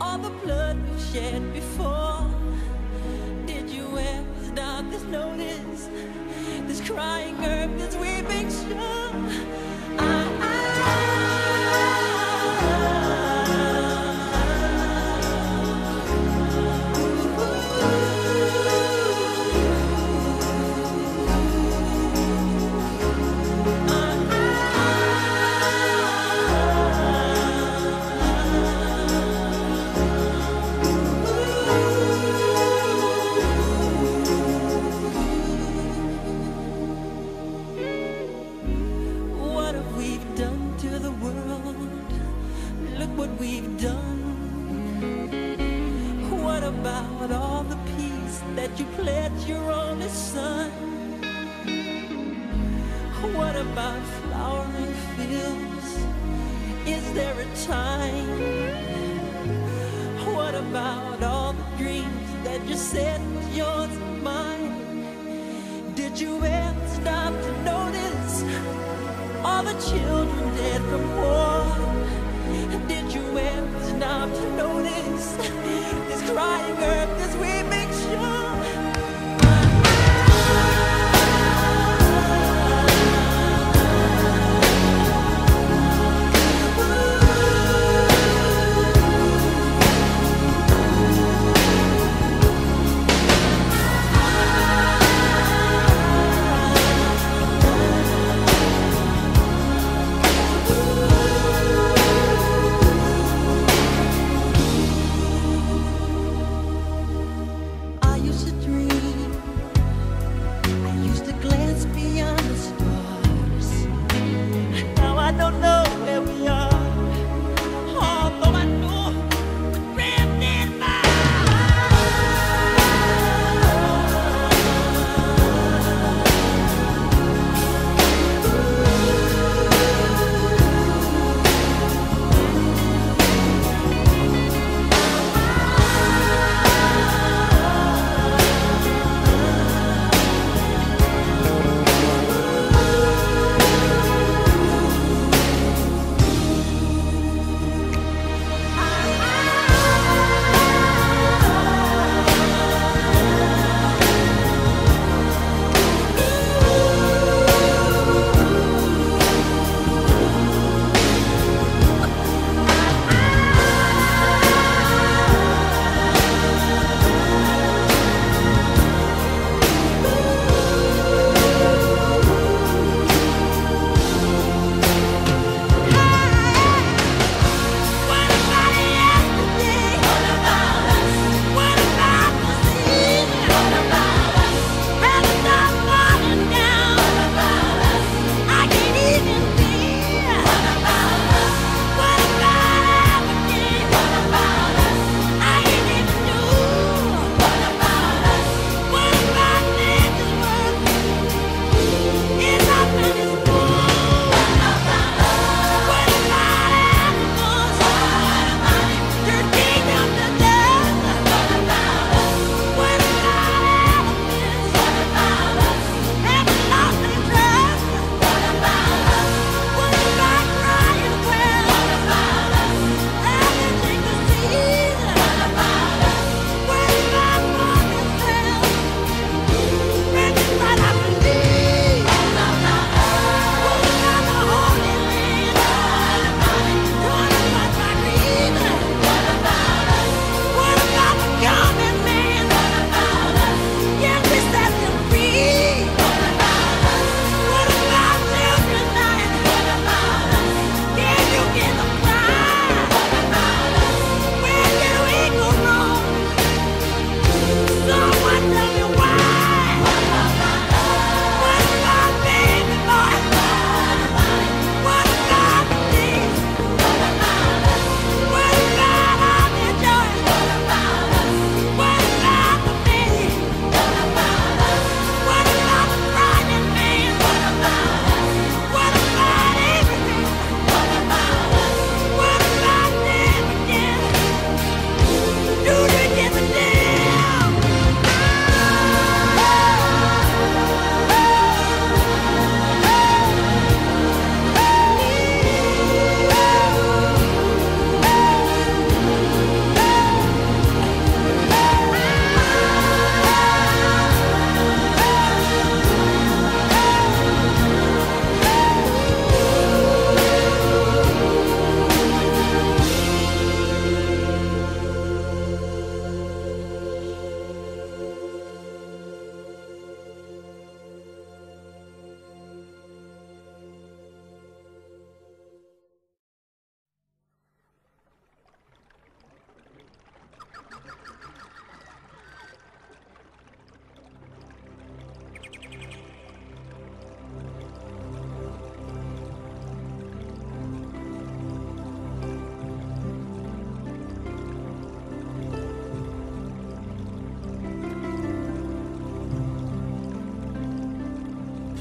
all the blood we've shed before? Did you ever stop to notice this crying earth, this weeping shore? About all the peace that you pledged your only son? What about flowering fields? Is there a time? What about all the dreams that you said was yours and mine? Did you ever stop to notice all the children dead from war? Did you ever stop to notice this crying earth as we make sure?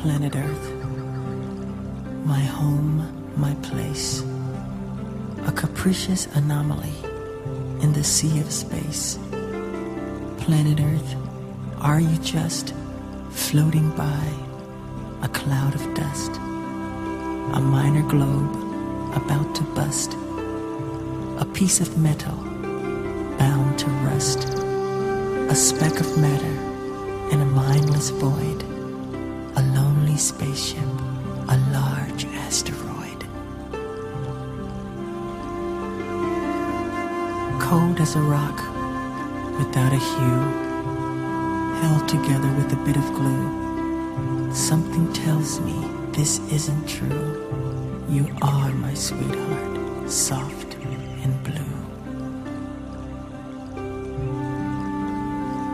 Planet Earth, my home, my place, a capricious anomaly in the sea of space. Planet Earth, are you just floating by a cloud of dust, a minor globe about to bust, a piece of metal bound to rust, a speck of matter in a mindless void, lonely spaceship, a large asteroid. Cold as a rock, without a hue, held together with a bit of glue. Something tells me this isn't true. You are my sweetheart, soft and blue.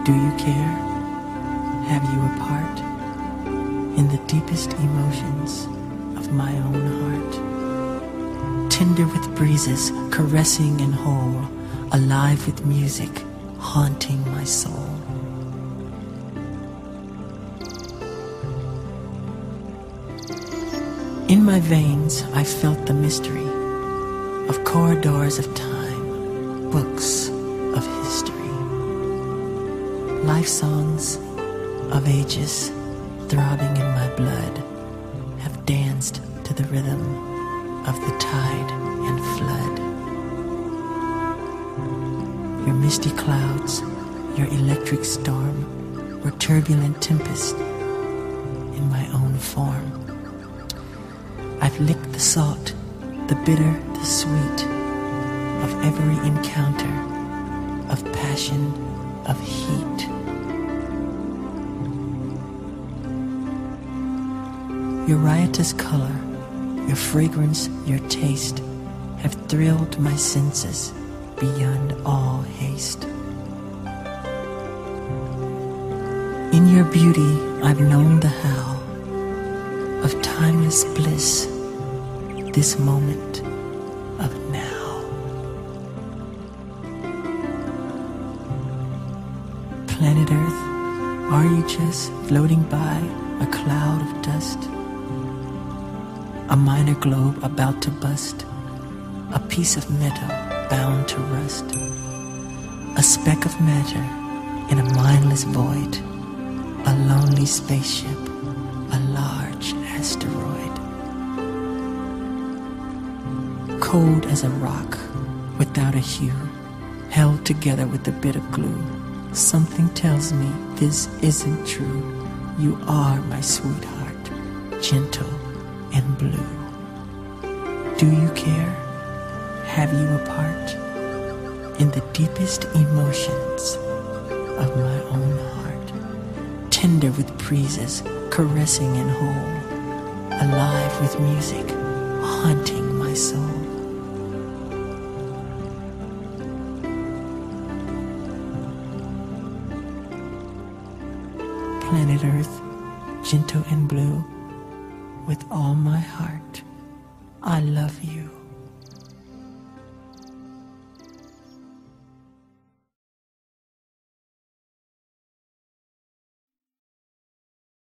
Do you care? Have you a part in the deepest emotions of my own heart? Tender with breezes, caressing and whole, alive with music, haunting my soul. In my veins, I felt the mystery of corridors of time, books of history, life songs of ages throbbing in my blood have danced to the rhythm of the tide and flood. Your misty clouds, your electric storm, were turbulent tempest in my own form. I've licked the salt, the bitter, the sweet of every encounter of passion, of heat. Your riotous color, your fragrance, your taste have thrilled my senses beyond all haste. In your beauty, I've known the how of timeless bliss, this moment of now. Planet Earth, are you just floating by a cloud of dust? A minor globe about to bust, a piece of metal bound to rust, a speck of matter in a mindless void, a lonely spaceship, a large asteroid. Cold as a rock, without a hue, held together with a bit of glue. Something tells me this isn't true. You are my sweetheart, gentle and blue. Do you care? Have you a part in the deepest emotions of my own heart? Tender with breezes, caressing and whole, alive with music, haunting my soul. Planet Earth, gentle and blue, with all my heart, I love you.